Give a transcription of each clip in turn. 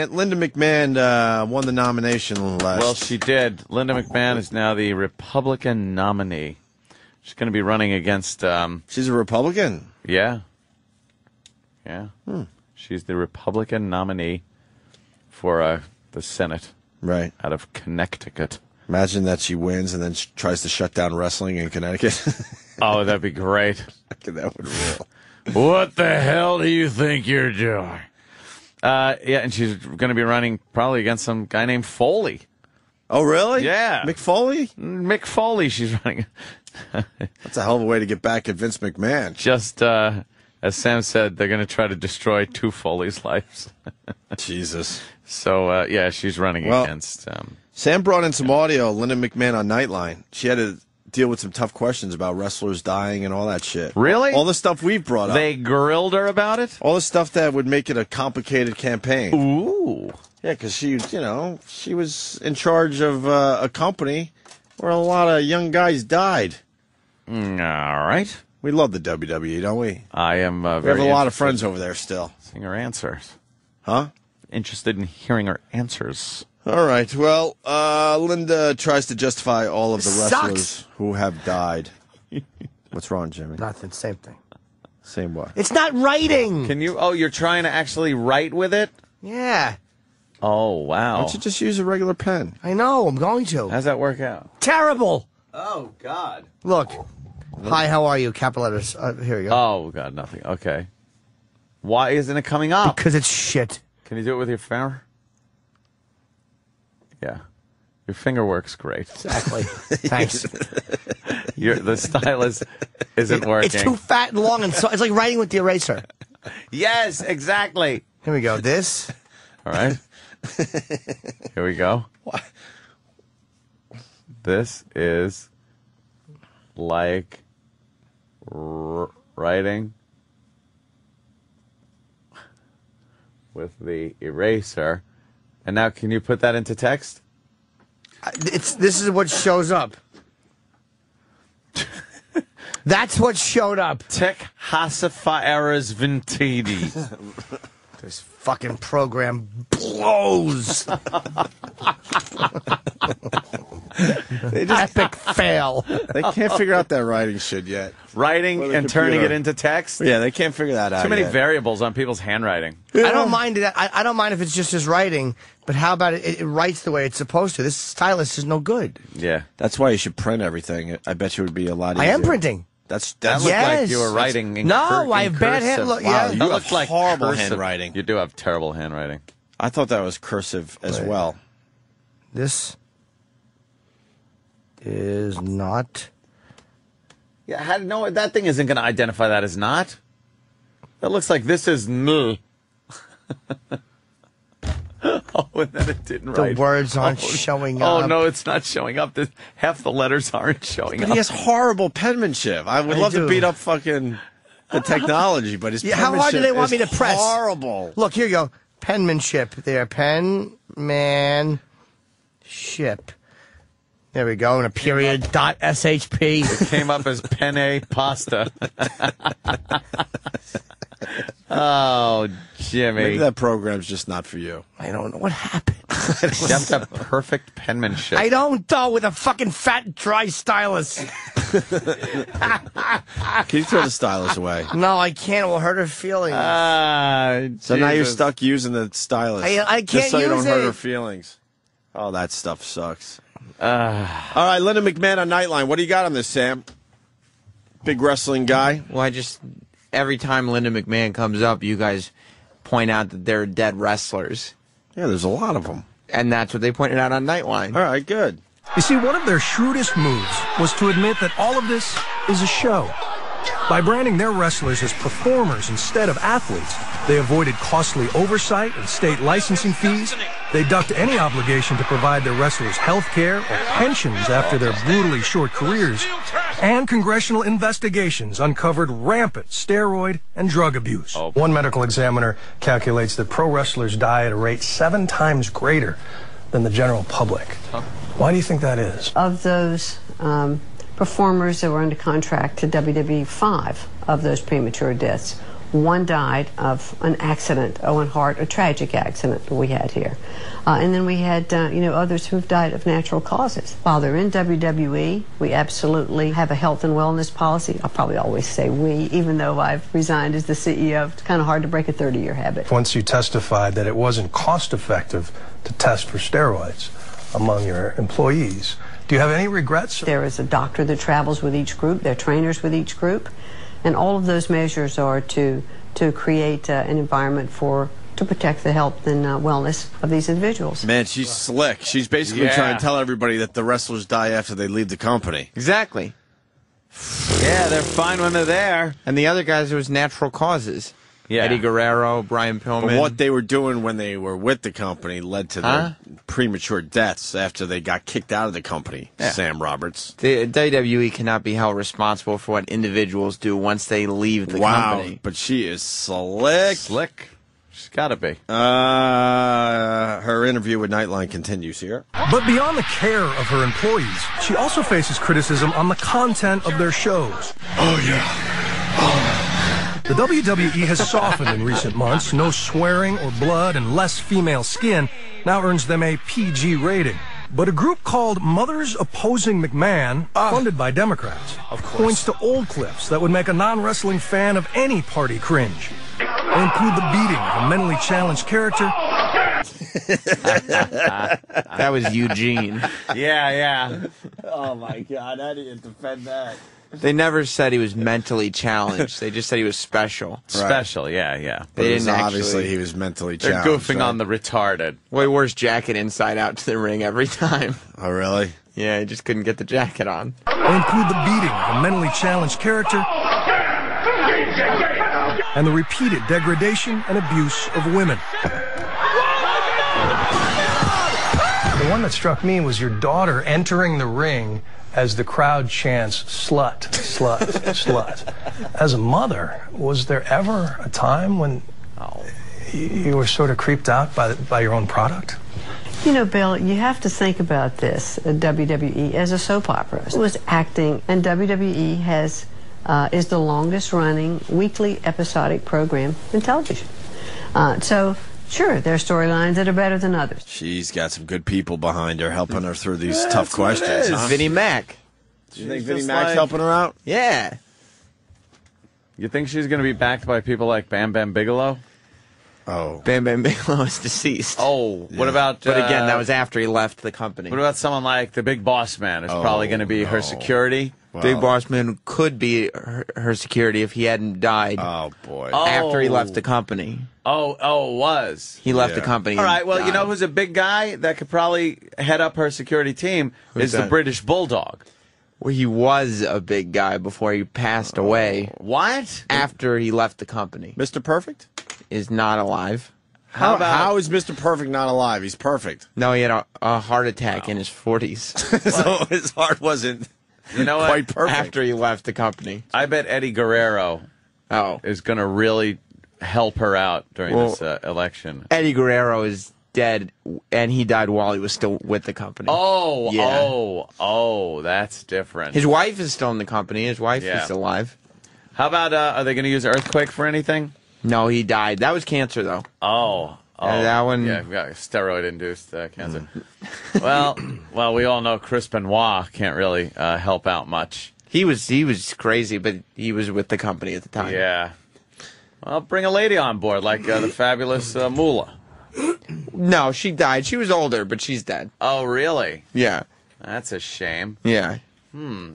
And Linda McMahon uh, won the nomination last. Well, she did. Linda McMahon is now the Republican nominee. She's going to be running against. Um, She's a Republican. yeah. Yeah. She's the Republican nominee for uh, the Senate Right. out of Connecticut. Imagine that she wins and then she tries to shut down wrestling in Connecticut. Oh, that'd be great. that would rule. What the hell do you think you're doing? Uh, yeah, and she's going to be running probably against some guy named Foley. Oh, really? Yeah. Mick Foley? Mick Foley, she's running. That's a hell of a way to get back at Vince McMahon. Just uh, as Sam said, they're going to try to destroy two Foley's lives. Jesus. So uh, yeah, she's running Well- against. Um, Sam brought in some audio, Linda McMahon on Nightline. She had to deal with some tough questions about wrestlers dying and all that shit. Really? All the stuff we've brought up. they grilled her about it. all the stuff that would make it a complicated campaign. Ooh. Yeah, because she, you know, she was in charge of uh, a company where a lot of young guys died. Mm, All right. We love the WWE, don't we? I am. Uh, We have a lot of friends over there still. Seeing her answers. Huh? Interested in hearing her answers. All right. Well, uh, Linda tries to justify all of the Sucks. wrestlers who have died. What's wrong, Jimmy? Nothing. Same thing. Same what? It's not writing. Can you? Oh, you're trying to actually write with it. yeah, Oh wow. Why wow. don't you just use a regular pen? I know. I'm going to. How's that work out? Terrible. Oh God. Look. Hi, how are you? Capital letters. Uh, here you go. Oh God, nothing. Okay. Why isn't it coming up? Because it's shit. Can you do it with your finger? Yeah. Your finger works great. Exactly. Thanks. Your the stylus isn't working. It's too fat and long, and so it's like writing with the eraser. yes, exactly. Here we go. This. All right. Here we go. What? This is like r- writing with the eraser. And now, can you put that into text? It's this is what shows up. That's what showed up. Tech Hasifieres Vintidi. This fucking program blows. Epic fail. They can't figure out that writing shit yet. Writing For the and turning it into text? Yeah, they can't figure that out. Too many yet. variables on people's handwriting. I don't mind it. I, I don't mind if it's just his writing, but how about it, it? It writes the way it's supposed to. This stylus is no good. Yeah. That's why you should print everything. I bet you it would be a lot easier. I am printing. That's That that's looked Yes. like you were writing in No, cur- I in have bad hand- cursive. look, Wow, yeah. you That have like horrible cursive. handwriting. You do have terrible handwriting. I thought that was cursive as Right. well. This is not. Yeah, how, no, that thing isn't going to identify that as not. That looks like this is me. oh, and then it didn't The write. The words aren't Oh, showing oh, up. Oh no, it's not showing up. The, half the letters aren't showing But up. he has horrible penmanship. I would I love do. to beat up fucking the technology, but his Yeah, how hard do penmanship they want is me to press? Horrible. Look, here you go. Penmanship there. Pen man ship. There we go. And a period dot shp. Came up as penne pasta. oh, Jimmy. Maybe that program's just not for you. I don't know what happened. You have to perfect penmanship. I don't though with a fucking fat dry stylus. Can you throw the stylus away? No, I can't. It will hurt her feelings. Ah, So now you're stuck using the stylus. I- I can't just so you don't use hurt her feelings. Oh, that stuff sucks. All right, Linda McMahon on Nightline. What do you got on this, Sam? Big wrestling guy. Well, I just every time Linda McMahon comes up, you guys point out that they're dead wrestlers, Yeah, there's a lot of them. and that's what they pointed out on Nightline. All right, good. You see, one of their shrewdest moves was to admit that all of this is a show. By branding their wrestlers as performers instead of athletes, they avoided costly oversight and state licensing fees. They ducked any obligation to provide their wrestlers health care or pensions after their brutally short careers. And congressional investigations uncovered rampant steroid and drug abuse. One medical examiner calculates that pro wrestlers die at a rate seven times greater than the general public. Why do you think that is? of those um, performers that were under contract to WWE, five of those premature deaths One died of an accident, Owen Hart, a tragic accident that we had here. Uh, and then we had, uh, you know, others who've died of natural causes. While they're in WWE, we absolutely have a health and wellness policy. I'll probably always say we, even though I've resigned as the CEO. It's kind of hard to break a 30-year habit. Once you testified that it wasn't cost effective to test for steroids among your employees, do you have any regrets? There is a doctor that travels with each group. There are trainers with each group. And all of those measures are to, to create uh, an environment for to protect the health and uh, wellness of these individuals. Man, she's slick. She's basically Yeah. trying to tell everybody that the wrestlers die after they leave the company. Exactly. Yeah, they're fine when they're there. And the other guys, it was natural causes. Yeah. Eddie Guerrero, Brian Pillman. But what they were doing when they were with the company led to their Huh? premature deaths after they got kicked out of the company. Sam Roberts. the WWE cannot be held responsible for what individuals do once they leave the wow, company. but she is slick. Slick. She's got to be. Uh, her interview with Nightline continues here. But beyond the care of her employees, she also faces criticism on the content of their shows. Oh yeah. The WWE has softened in recent months. No swearing or blood and less female skin now earns them a PG rating. But a group called Mothers Opposing McMahon, ah. funded by Democrats, points to old clips that would make a non-wrestling fan of any party cringe. They include the beating of a mentally challenged character That was Eugene. Yeah, yeah. Oh my God! I didn't defend that? They never said he was mentally challenged. They just said he was special. Special, yeah, yeah. They Because didn't obviously actually. he was mentally They're challenged. goofing right? on the retarded. Well, he wore his jacket inside out to the ring every time. Oh really? Yeah, he just couldn't get the jacket on. They include the beating of a mentally challenged character and the repeated degradation and abuse of women. One that struck me was your daughter entering the ring as the crowd chants slut, slut, slut. As a mother, was there ever a time when you, you were sort of creeped out by, by your own product? You know, Bill, you have to think about this uh, WWE as a soap opera. It was acting, and WWE has uh, is the longest running weekly episodic program in television. Uh, so, sure, there are storylines that are better than others. She's got some good people behind her helping her through these tough questions. It's Huh? Vinnie Mac. Do you think Vinnie just Mac's like- helping her out? Yeah. You think she's going to be backed by people like Bam Bam Bigelow? Oh, Bam Bam Bigelow is deceased. Oh, what about? But again, uh, that was after he left the company. What about someone like the Big Boss Man? Is probably going to be her no. Security. Big Boss Man could be her, her security if he hadn't died oh boy. after he Oh. left the oh. company. Oh, oh, it was. He left the company. All right. and right. Well, you know who's a big guy that could probably head up her security team Who's is the? British Bulldog. Well, he was a big guy before he passed oh. away. What? After he left the company, Mr. Perfect? is not alive. How, about- how is Mr. Perfect not alive? He's perfect. No, he had a, a heart attack in his forties. so his heart wasn't You know what? perfect. after he left the company. I bet Eddie Guerrero Oh, is going to really help her out during Well- this uh, election. Eddie Guerrero is dead, and he died while he was still with the company. Oh, Yeah. oh, oh, that's different. His wife is still in the company. His wife Yeah. is alive. How about uh, are they going to use earthquake for anything? No, he died. That was cancer, though. Oh, oh, Yeah, that one- Yeah, we got steroid-induced uh, cancer. well, well, we all know Chris Benoit can't really uh, help out much. He was he was crazy, but he was with the company at the time. Yeah. Well, bring a lady on board like uh, the fabulous uh, Moolah. No, she died. She was older, but she's dead. Oh, really? Yeah. That's a shame. Yeah. Hmm.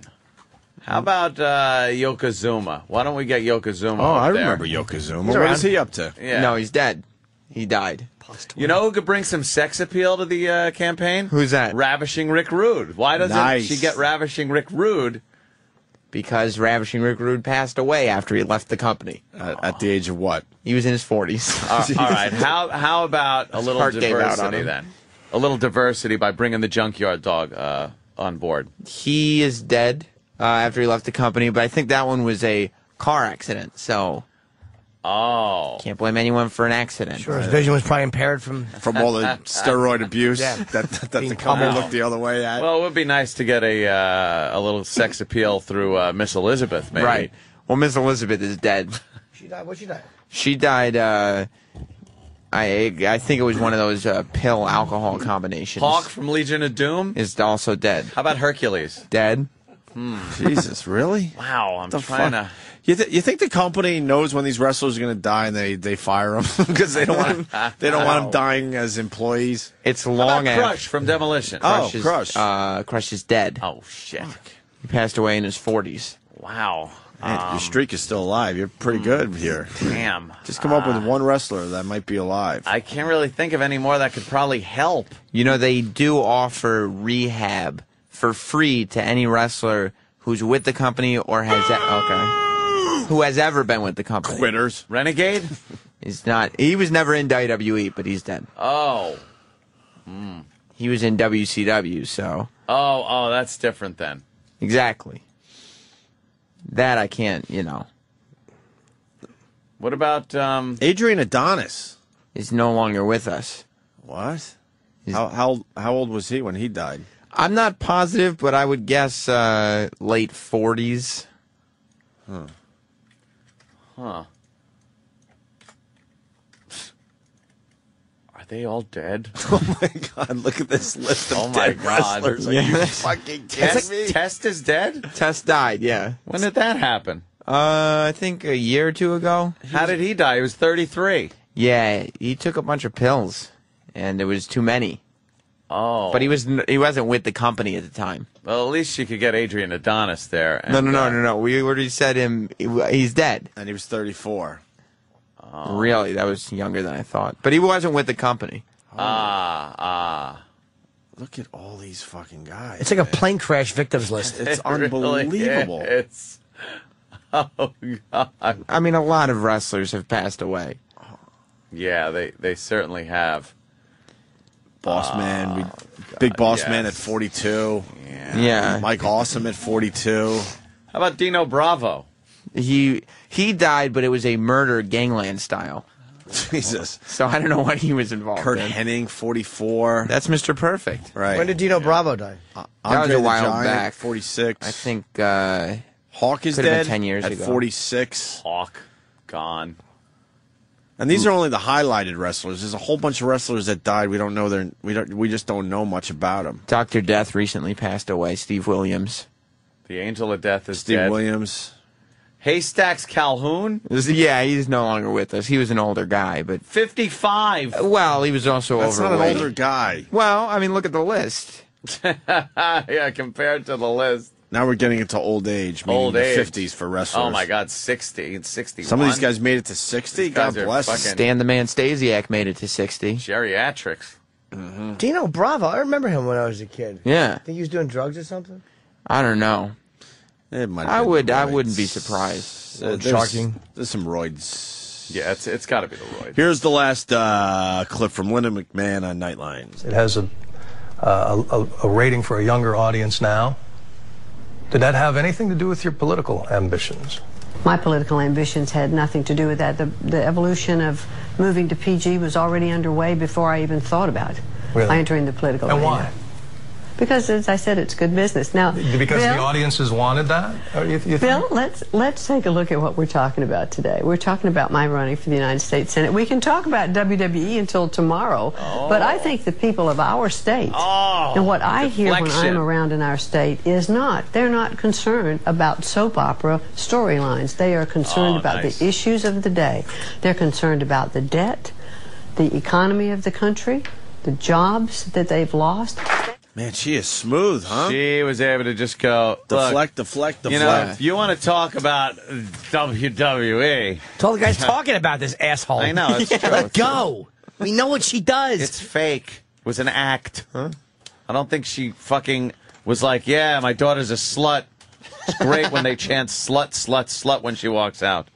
How about uh, Yokozuna? Why don't we get Yokozuna? Oh, up I there? remember Yokozuna. What around. he up to? Yeah. No, he's dead. He died. You know who could bring some sex appeal to the uh, campaign? Who's that? Ravishing Rick Rude. Why doesn't Nice. she get Ravishing Rick Rude? Because Ravishing Rick Rude passed away after he left the company. At, at the age of what? He was in his 40s. Uh, all right. How how about a little heart gave out on diversity him. then? A little diversity by bringing the junkyard dog uh, on board. he is dead uh, after he left the company, but I think that one was a car accident, so Oh. can't blame anyone for an accident. Sure, his vision was probably impaired from. From all the steroid abuse Yeah. that, that, Being the company looked the other way at. Well, it would be nice to get a uh, a little sex appeal through uh, Miss Elizabeth, maybe. Right. Well, Miss Elizabeth is dead. She died. What she died? She died. Uh, I I think it was one of those uh, pill alcohol combinations. Hawk from Legion of Doom. is also dead. How about Hercules? Dead. Jesus, really? Wow, I'm The trying fuck? to. You, th- you think the company knows when these wrestlers are going to die and they, they fire them because they don't want 'em- they don't want them dying as employees? It's How long about after Crush from Demolition. Oh, Crush is, Crush. Uh, Crush is dead. Oh shit! He passed away in his 40s. Wow. Man, your um, streak is still alive. You're pretty mm, good here. Damn. Just come up with uh, one wrestler that might be alive. I can't really think of any more that could probably help. You know, they do offer rehab for free to any wrestler who's with the company or has e- okay, who has ever been with the company. Quitters. Renegade? He's not. He was never in WWE, but he's dead. Oh. He was in WCW, so Oh, oh, that's different then. exactly. That I can't, you know, What about um Adrian Adonis. is no longer with us. What? He's- How, how how old was he when he died? I'm not positive, but I would guess uh, late 40s. huh? Huh. Are they all dead? Oh my god! Look at this list of Oh my dead God. wrestlers. Are Yeah. you fucking kidding Test, me? Test is dead? Test died, yeah. When did that happen? Uh, I think a year or two ago. How did he die? He was 33. Yeah, he took a bunch of pills, and it was too many. Oh. But he was he wasn't with the company at the time. Well, at least you could get Adrian Adonis there. No, and, no, no, uh, no, no. We already said him. He's dead. And he was 34. Really, that was younger than I thought. But he wasn't with the company. Ah, ah. Look at all these fucking guys. It's like a plane crash victims list. It's It really unbelievable. is. Oh God. I mean, a lot of wrestlers have passed away. Yeah, they they certainly have. Boss man, we, big boss yes. man at 42. Yeah, Mike Awesome at 42. How about Dino Bravo? he he died, but it was a murder gangland style. Jesus. So I don't know what he was involved Curt in. Hennig, 44. That's Mr. Perfect. right. When did Dino Bravo die? was Andre a while Giant, back. 46. I think uh, Hawk is Could've been dead 10 years at ago. 46. Hawk, gone. And these hmm. are only the highlighted wrestlers. There's a whole bunch of wrestlers that died. We don't know their. We don't. We just don't know much about them. Doctor Death recently passed away. Steve Williams. The Angel of Death is Steve dead. Williams. Haystacks Calhoun, Yeah, he's no longer with us. He was an older guy, but 55. well, he was also That's not an older guy. Well, I mean, look at the list. yeah, compared to the list. Now we're getting into old age, meaning Old the 50s for wrestlers. Oh my God, 60 and 61. Some of these guys made it to 60. God bless. fucking- Stan the Man Stasiak made it to 60. Geriatrics. Dino Bravo. I remember him when I was a kid. Yeah, Think he was doing drugs or something? I don't know. It might I would. I wouldn't be surprised. Uh, there's, Shocking. There's some roids. Yeah, it's it's got to be the Royd. Here's the last uh, clip from Linda McMahon on Nightline. It has a, uh, a, a- a rating for a younger audience now. Did that have anything to do with your political ambitions? My political ambitions had nothing to do with that. The, the evolution of moving to PG was already underway before I even thought about Really? entering the political And arena. why? Because, as I said, it's good business. Now, Because Bill, the audiences wanted that? Or you, you think? Bill, let's let's take a look at what we're talking about today. We're talking about my running for the United States Senate. We can talk about WWE until tomorrow, but I oh. think the people of our state Oh, and what I hear when. I'm around in our state is not. They're not concerned about soap opera storylines. They are concerned Oh, about nice. the issues of the day. They're concerned about the debt, the economy of the country, the jobs that they've lost. Man, she is smooth, huh? She was able to just go look, deflect, deflect, deflect. You know, if you want to talk about WWE, That's all the guy's talking about, this asshole. I know, it's true. Let go. We know what she does. it's fake. It was an act. I don't think she fucking was like, yeah, my daughter's a slut. It's great when they chant slut, slut, slut when she walks out.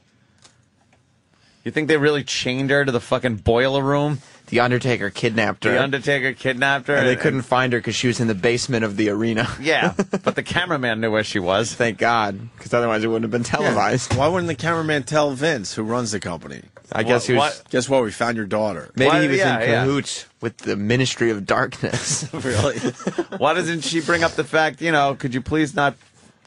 You think they really chained her to the fucking boiler room? The Undertaker kidnapped her. The Undertaker kidnapped her. and they couldn't find her because she was in the basement of the arena. Yeah, but the cameraman knew where she was. Thank God, because otherwise it wouldn't have been televised. Why wouldn't the cameraman tell Vince, who runs the company? I guess he was. What- Guess what? We found your daughter. Maybe Why- he was yeah, in yeah. cahoots with the Ministry of Darkness. really? Why doesn't she bring up the fact, you know, could you please not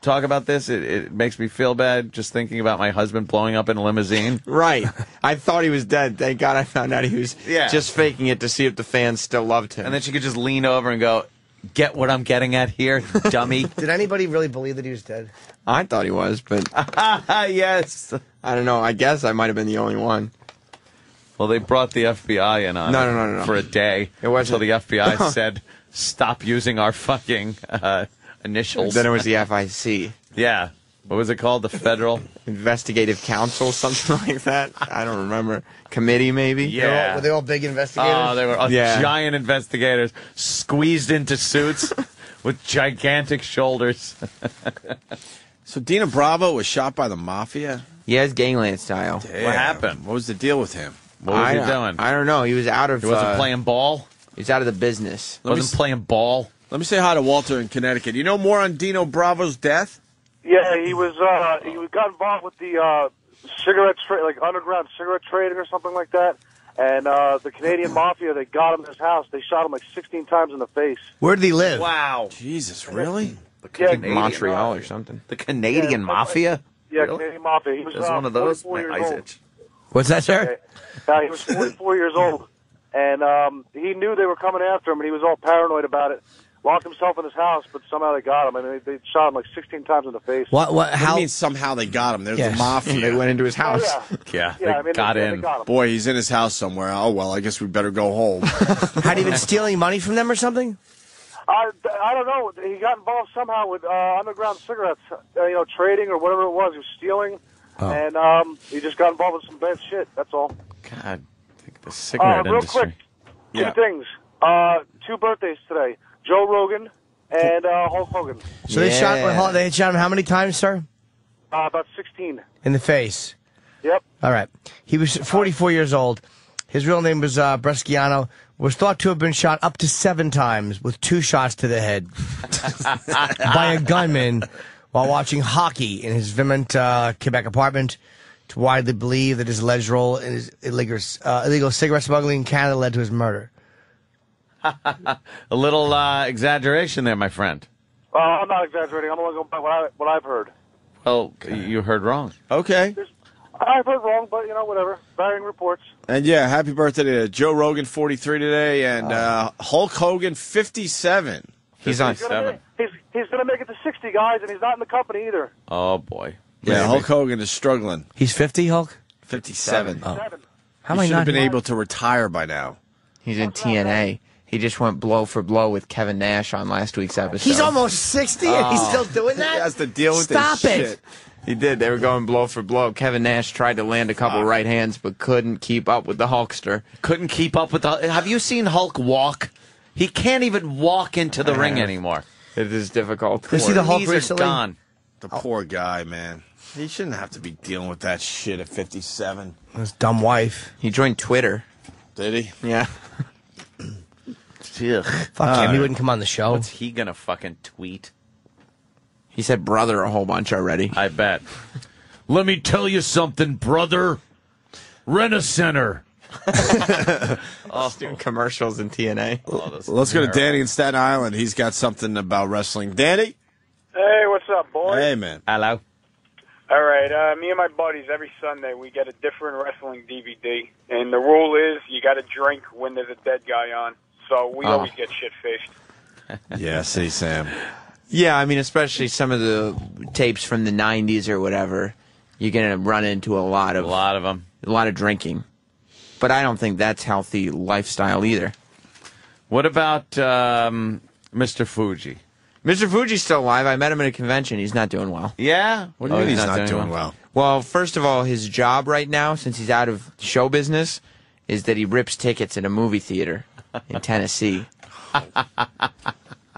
talk about this? It, it makes me feel bad just thinking about my husband blowing up in a limousine. Right. I thought he was dead. Thank God I found out he was Yeah. just faking it to see if the fans still loved him. And then she could just lean over and go, "Get what I'm getting at here, dummy." Did anybody really believe that he was dead? I thought he was, but yes. I don't know. I guess I might have been the only one. Well, they brought the FBI in on No, it no, no, no, no. for a day. It wasn't- until the FBI said, "Stop using our fucking uh, initials." Then it was the FIC, yeah. What was it called? The federal. Investigative Council, something like that. I don't remember. Committee, maybe? They were all- Yeah. were they all big investigators? Oh, they were uh, Yeah. giant investigators squeezed into suits with gigantic shoulders. So Dino Bravo was shot by the mafia. Yeah, it's gangland style. Damn. happened? What was the deal with him? What was I, he doing? I don't know. He was out of. he wasn't uh, playing ball. He was out of the business. Let wasn't playing ball. Let me say hi to Walter in Connecticut. You know more on Dino Bravo's death? Yeah, he was uh he got involved with the uh cigarette trade like underground cigarette trading or something like that. And uh the Canadian mafia they got him in his house. They shot him like 16 times in the face. Where did he live? Wow. Jesus, really? Yeah, Canadian Montreal or something. The Canadian Yeah, mafia. Yeah, Really? Canadian mafia. He was uh, one of those. 44 years old. What's that, sir? Uh, he was 44 years old, and um, he knew they were coming after him, and he was all paranoid about it. Locked himself in his house, but somehow they got him. I mean, they, they shot him like 16 times in the face. What? What? What do How? you mean somehow they got him? There's Yes. the mafia. They went into his Oh, house. yeah. Yeah, Yeah, they I mean, got they, in. They got him. Boy, he's in his house somewhere. Oh well, I guess we better go home. Had he been stealing money from them or something? I, I don't know. He got involved somehow with uh, underground cigarettes, uh, you know, trading or whatever it was. He was stealing, Oh. and um, he just got involved with some bad shit. That's all. God, think the Uh, cigarette real industry. quick, two Yeah. things. Uh, two birthdays today: Joe Rogan and uh, Hulk Hogan. So they shot. Yeah. They shot him how many times, sir? Uh, about 16. In the face. Yep. All right. He was 44 years old. His real name was uh, Bresciano. Was thought to have been shot up to seven times with two shots to the head by a gunman while watching hockey in his Vimont, uh, Quebec apartment. It's widely believed that his alleged role in his illegal, uh, illegal cigarette smuggling in Canada led to his murder. A little uh, exaggeration there, my friend. Uh, I'm not exaggerating. I'm only going by what, I, what I've heard. Well, you heard wrong. okay. I've heard wrong, but you know, whatever. Varying reports. And yeah, happy birthday to Joe Rogan, 43 today, and uh, Hulk Hogan, 57. He's on. Gonna, Seven. make, he's, he's gonna make it to 60 guys, and he's not in the company either. Oh boy. Yeah, Hulk Hogan is struggling. He's 50, Hulk? 57. Seven. How he am I should have not? been able to retire by now. He's in TNA. He just went blow for blow with Kevin Nash on last week's episode. He's almost 60 and he's oh. still doing that? He has to deal with Stop this it. shit. He did. They were going blow for blow. Kevin Nash tried to land a couple uh. right hands, but couldn't keep up with the Hulkster. Couldn't keep up with the. Have you seen Hulk walk? He can't even walk into the ring anymore. It is difficult. You see the Hulk Knees are recently? gone. The poor guy, man. He shouldn't have to be dealing with that shit at 57. His dumb wife. He joined Twitter. Did he? Yeah. Ugh. Fuck him. He wouldn't come on the show. What's he gonna fucking tweet? He said brother a whole bunch already. I bet. Let me tell you something, brother. Rent a center. Doing commercials in TNA. Let's go to Danny in Staten Island. He's got something about wrestling. Danny? Hey, what's up, boy? Hey, man. Hello. All right, uh, me and my buddies every Sunday we get a different wrestling DVD, and the rule is you got to drink when there's a dead guy on. So we Oh. always get shit faced. Yeah, see, Sam. Yeah, I mean, especially some of the tapes from the '90s or whatever. You're gonna run into a lot of A lot of them. a lot of drinking, but I don't think that's healthy lifestyle either. What about um, Mr. Fuji? Mr. Fuji's still alive. I met him at a convention. He's not doing well. Yeah. What do you Oh, mean he's not, doing well? Well, first of all, his job right now, since he's out of show business, is that he rips tickets in a movie theater in Tennessee.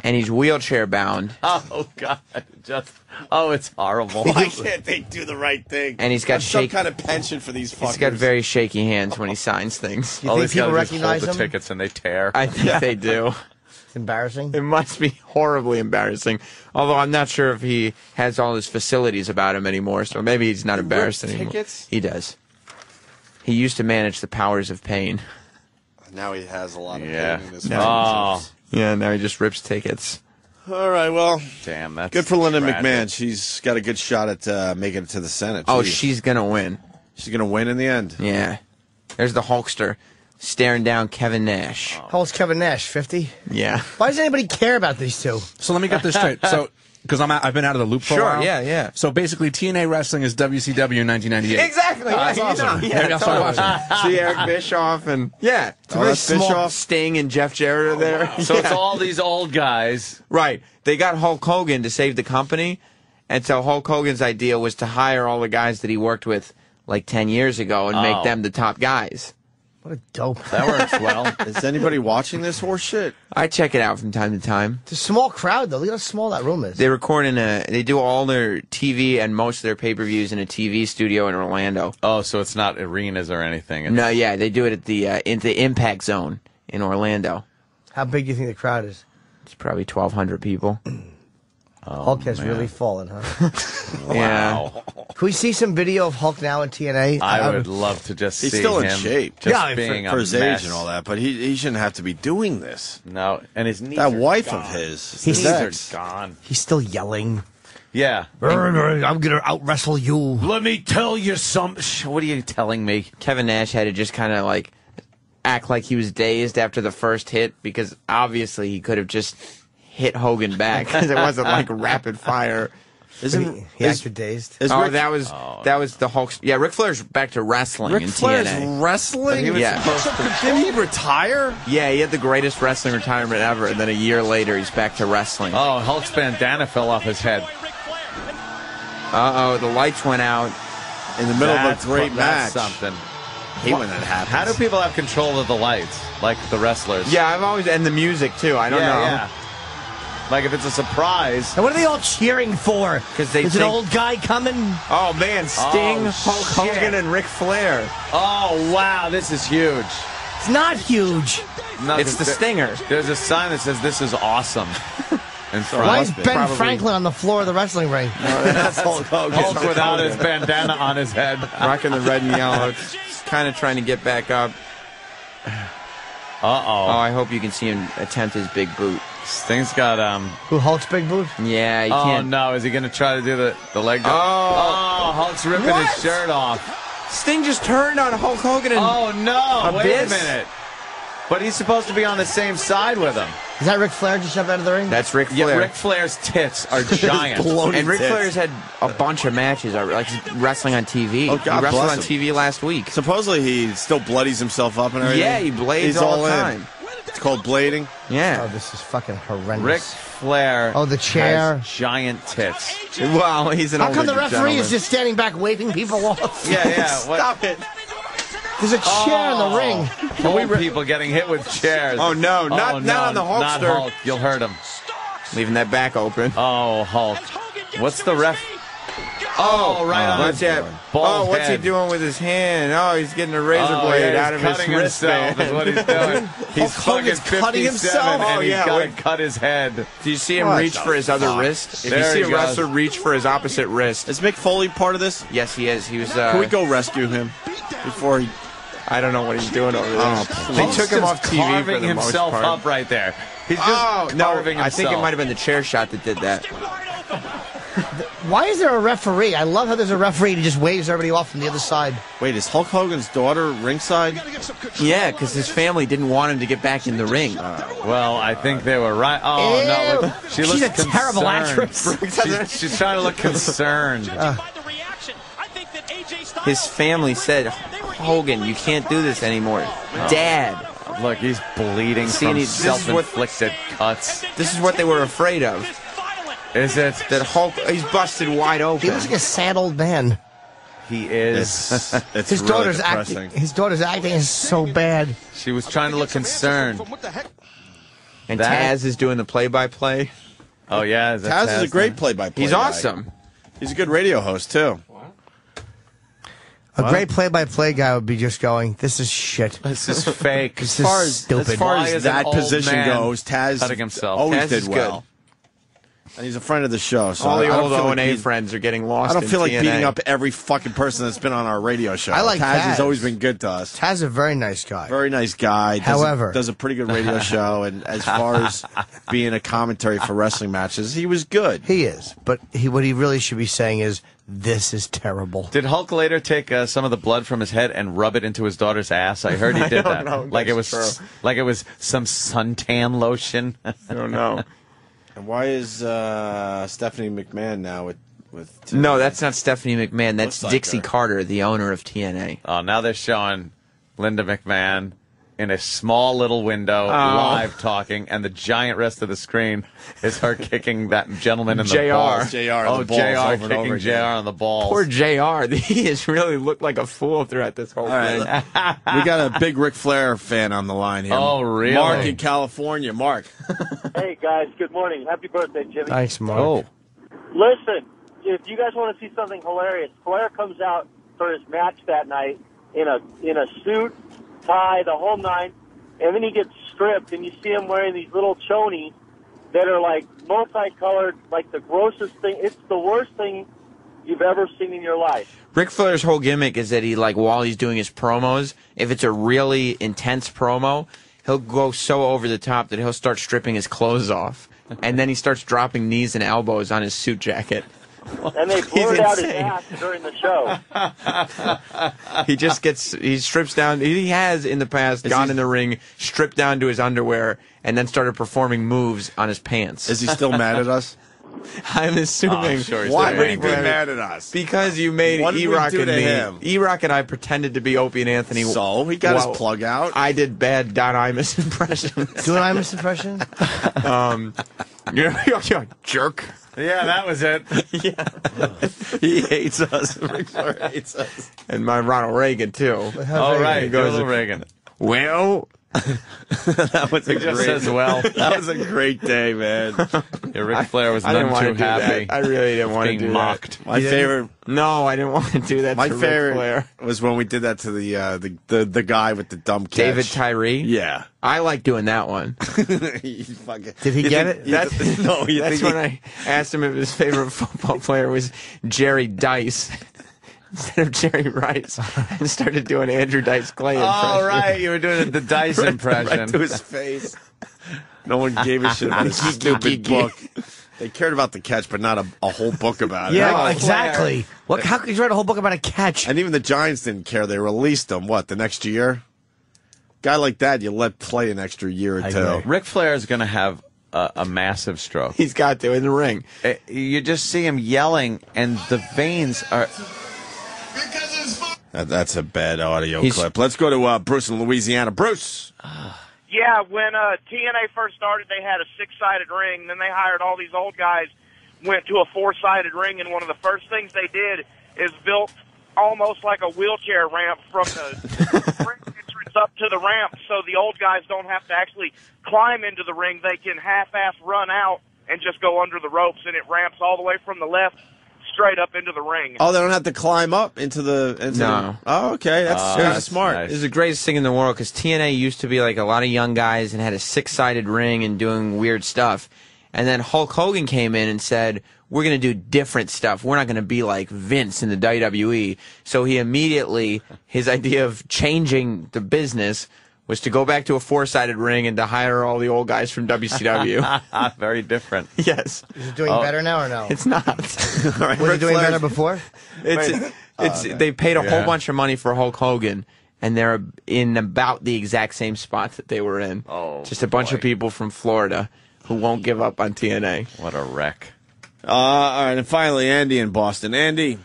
and he's wheelchair bound. Oh God. Just. Oh, it's horrible. Why can't they do the right thing? And he's got Have some kind of pension for these fuckers. He's got very shaky hands when he signs things. You All think these guys people just hold recognize the him? tickets and they tear. I think they do. It's embarrassing. It must be horribly embarrassing. Although I'm not sure if he has all his facilities about him anymore, so maybe he's not embarrassed anymore. tickets? He does. He used to manage the powers of pain. Now he has a lot of Yeah. pain in his Oh. Yeah, now he just rips tickets. All right, well, Damn, that's good for Linda tragic. McMahon. She's got a good shot at uh, making it to the Senate. Oh, Jeez. she's gonna win. she's going to win in the end. Yeah. There's the Hulkster staring down Kevin Nash. How old's Kevin Nash? 50? Yeah. Why does anybody care about these two? So let me get this straight. So, because I'm out, I've been out of the loop for Sure, a while. yeah, yeah. So basically, TNA Wrestling is WCW in 1998. Exactly. Yeah, that's you awesome. know, yeah, Maybe I'll start totally. watching. See Eric Bischoff and yeah, it's Oh, very that's small. Bischoff? Sting and Jeff Jarrett are there. So it's Yeah. all these old guys. right. They got Hulk Hogan to save the company, and so Hulk Hogan's idea was to hire all the guys that he worked with like ten years ago and Oh. make them the top guys. What a dope. That works well. Is anybody watching this horse shit? I check it out from time to time. It's a small crowd, though. Look how small that room is. They record in a. They do all their TV and most of their pay per views in a TV studio in Orlando. Oh, so it's not arenas or anything. It's- No, yeah, they do it at the uh, in the Impact Zone in Orlando. How big do you think the crowd is? It's probably twelve hundred people. Oh, Hulk has really fallen, huh? Yeah. Can we see some video of Hulk now in TNA? I would love to just see. He's see still in him shape. Just Yeah, for- being for a his mess. age and all that, but he he shouldn't have to be doing this. No, and his knees. That are wife gone. of his, His He's- knees are gone. He's still yelling. Yeah. I'm gonna out wrestle you. Let me tell you some. Sh- What are you telling me? Kevin Nash had to just kind of like act like he was dazed after the first hit because obviously he could have just hit Hogan back because it wasn't like rapid fire. Isn't He, he is, acted dazed. is oh, Ric, that was that was the Hulk. Yeah, Ric Flair's back to wrestling Ric in Flair's TNA. wrestling? He was Yeah. supposed to. Did he retire? Yeah, he had the greatest wrestling retirement ever, and then a year later he's back to wrestling. Oh, Hulk's bandana fell off his head. Uh oh, the lights went out. In the middle That's of a great match. that's something. hate when that happens. How do people have control of the lights, like the wrestlers? Yeah, I've always and the music too. I don't yeah, know. yeah. Like if it's a surprise. And what are they all cheering for? 'Cause they Is an old guy coming? Oh man, Sting, Oh, Hulk shit. Hogan, and Ric Flair. Oh wow, this is huge. It's not huge. No, It's the there- Stinger. There's a sign that says "This is awesome." In front. Why is must be. Ben Probably- Franklin on the floor of the wrestling ring? That's Hulk Hogan. Hulk without his bandana on his head. Rocking the red and yellow. Kind of trying to get back up. Uh Oh, oh. I hope you can see him attempt his big boot. Sting's got um. Who Hulk's big boot? Yeah, he Oh can't. Oh no, is he gonna try to do the the leg? drop? Oh. oh Hulk's ripping What? his shirt off. Sting just turned on Hulk Hogan and Oh no! Wait a minute. But he's supposed to be on the same side with him. Is that Ric Flair just jumped out of the ring? that's Ric Flair. Yeah, Ric Flair's tits are giant. bloated and Ric tits. Flair's had a bunch of matches, uh, like wrestling on TV. Oh, God he wrestled bless on. TV last week. Supposedly he still bloodies himself up and everything. Yeah, he blades He's all the in. Time. It's called blading. Yeah. Oh, this is fucking horrendous. Ric Flair. Oh, the chair. has giant tits. Well, he's an How older come the referee gentleman. is just standing back waving people off? Yeah, yeah. What? Stop it. There's a chair in the oh. ring. Old people getting hit with chairs. Oh, no, not- Oh, not on the Not Hulkster. Hulk. You'll hurt him. Leaving that back open. Oh, Hulk. What's the ref? Oh, right on What's his that? Oh, what's head. he doing with his hand? Oh, he's getting a razor Oh, blade yeah, out of his cutting himself wristband. is what he's doing. He's fucking Hogan's 57 cutting himself? and Oh, he's yeah, got to cut his head. Do you see him What reach for his other wrist? If There you see he a goes. wrestler reach for his opposite wrist, Is Mick Foley part of this? yes, he is. He was. Uh, Can we go rescue him before he? I don't know what he's doing over there. Oh, they took him off Just TV for carving the most himself part. up right there. He's just Oh no! carving I think it might have been the chair shot that did that. Why is there a referee? I love how there's a referee who just waves everybody off from the other side. Wait, is Hulk Hogan's daughter ringside? Yeah, because his family didn't want him to get back in the ring. Well, I think they were right. Oh no! Ew. Look, she She's looks a terrible concerned. actress. She's, she's trying to look concerned. His family said, "Hogan, you can't do this anymore, Dad." Look, he's bleeding See, from and he- this is what- self-inflicted cuts. This is what they were afraid of. Is it? That Hulk, he's busted wide open. He looks like a sad old man. He is. It's, it's His really daughter's depressing. acting. His daughter's acting is so bad. she was trying to look concerned. and That- Taz is doing the play-by-play. Oh yeah, is that Taz is a great now? play-by-play. He's guy. awesome. He's a good radio host too. A great play-by-play guy would be just going, "This is shit." This is fake. This As far is as, stupid. as, far Why as that position man goes, Taz cutting himself? always Taz did is well. And he's a friend of the show, so All the old feel O and A friends are getting lost. I don't in feel like TNA. beating up every fucking person that's been on our radio show. I like Taz. Has Taz. always been good to us. Taz is a very nice guy. Very nice guy. Does However- a, does a pretty good radio show, and as far as being a commentary for wrestling matches, he was good. He is, but he what he really should be saying is this is terrible. Did Hulk later take uh, some of the blood from his head and rub it into his daughter's ass? I heard he I did don't that. know if like it was true. like it was some suntan lotion. I don't know. And why is uh, Stephanie McMahon now with with? No, that's not Stephanie McMahon. That's Looks like Dixie her. Carter, the owner of TNA. oh, now they're showing Linda McMahon in a small little window, oh. live talking, and the giant rest of the screen is her kicking that gentleman in the JR. Oh, balls. JR, the oh, balls JR over and kicking over JR again. on the balls. Poor Jr. He has really looked like a fool throughout this whole All thing. right, we got a big Ric Flair fan on the line here. Oh, really? Mark in California. Mark. Hey guys, good morning. Happy birthday, Jimmy. Thanks, Mark. oh, Listen, if you guys want to see something hilarious, Flair comes out for his match that night in a in a suit, tie, the whole nine, and then he gets stripped, and you see him wearing these little chonies that are like multicolored, like the grossest thing. It's the worst thing you've ever seen in your life. Ric Flair's whole gimmick is that he like while he's doing his promos, if it's a really intense promo, he'll go so over the top that he'll start stripping his clothes off, and then he starts dropping knees and elbows on his suit jacket. And they He's blurred out his insane. ass during the show. He just gets he strips down. He has in the past gone in the ring, stripped down to his underwear, and then started performing moves on his pants. Is he still mad at us? I'm assuming. Oh, sure he's Why would he be mad at us? Because you made What E-Rock and me. him? E-Rock and I pretended to be Opie and Anthony. So he got Wow. his plug out. I did bad Don Imus impressions. Do an Imus impression? um, you're, you're, you're a jerk. Yeah, that was it. Yeah. he hates us. Ric Flair hates us. And my Ronald Reagan too. All right, He goes, Ronald Reagan. Well, That was a He just great. says, "Well." that was a great day, man. Yeah, Ric Flair was I didn't too happy. that. I really didn't want to being do mocked. My favorite. that. No, I didn't want to do that My to Ric favorite Flair. was when we did that to the uh, the, the the guy with the dumb catch. David Tyree. Yeah. I like doing that one. You fucking- Did he get think- it? you That's, th- no, that's when he- I asked him if his favorite football player was Jerry Dice instead of Jerry Rice, and started doing Andrew Dice Clay impression. All right, you were doing the Dice impression. right to his face. No one gave a shit about his stupid book. They cared about the catch, but not a, a whole book about it. Yeah, Oh, exactly. What? How could you write a whole book about a catch? And even the Giants didn't care. They released him. What the next year? Guy like that, you let play an extra year or I two. agree. Ric Flair is going to have a, a massive stroke. He's got to in the ring. Uh, you just see him yelling, and the veins are. That, that's a bad audio He's- clip. Let's go to uh, Bruce in Louisiana. Bruce. Yeah, when uh, TNA first started, they had a six-sided ring. Then they hired all these old guys, went to a four-sided ring, and one of the first things they did is built almost like a wheelchair ramp from the ring entrance up to the ramp, so the old guys don't have to actually climb into the ring. They can half-ass run out and just go under the ropes, and it ramps all the way from the left straight up into the ring. Oh, they don't have to climb up into the. Into No. The, oh, okay. That's, uh, kind of that's smart. nice. This is the greatest thing in the world because TNA used to be like a lot of young guys and had a six-sided ring and doing weird stuff. And then Hulk Hogan came in and said, "We're going to do different stuff. We're not going to be like Vince in the WWE." So he immediately his idea of changing the business was to go back to a four-sided ring and to hire all the old guys from WCW. Very different. yes, Is it doing Oh. better now or no? it's not. All right, Was Ric it doing Flair's- better before? It's it's they paid a whole bunch of money for Hulk Hogan, and they're in about the exact same spot that they were in. Oh, just a bunch of people from Florida who won't give up on TNA. What a wreck. Uh, all right, and finally, Andy in Boston. Andy,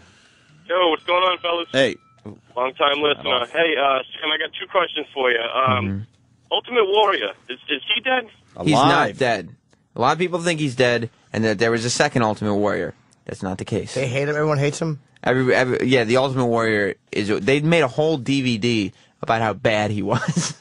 Yo, what's going on, fellas? hey, Long time listener. Hey, uh, Sam, I got two questions for you. Um, Ultimate Warrior, is, is he dead? He's not dead. A lot of people think he's dead, and that there was a second Ultimate Warrior. That's not the case. They hate him. Everyone hates him. Every, every, yeah, the Ultimate Warrior is. They made a whole DVD about how bad he was.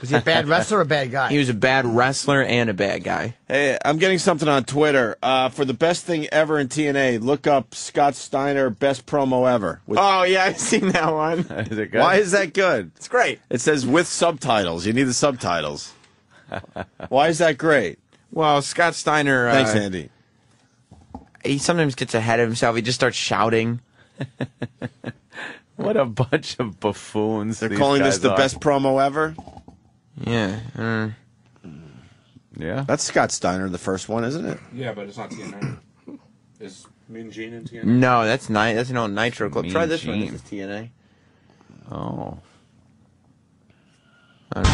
Was he a bad wrestler or a bad guy? he was a bad wrestler and a bad guy. Hey, I'm getting something on Twitter. Uh, for the best thing ever in TNA, look up Scott Steiner best promo ever. With, Oh yeah, I've seen that one. Is it good? why is that good? It's great. It says with subtitles. You need the subtitles. why is that great? Well, Scott Steiner. Thanks, uh, Andy. he sometimes gets ahead of himself. He just starts shouting. What a bunch of buffoons. They're these calling this the are. best promo ever. Yeah. uh, Yeah. That's Scott Steiner, the first one, isn't it? Yeah, but it's not TNA. Is Mean Gene in TNA? no, that's ni- That's an old Nitro Club. Mean Try this one. Gene. This is TNA. Oh. Scott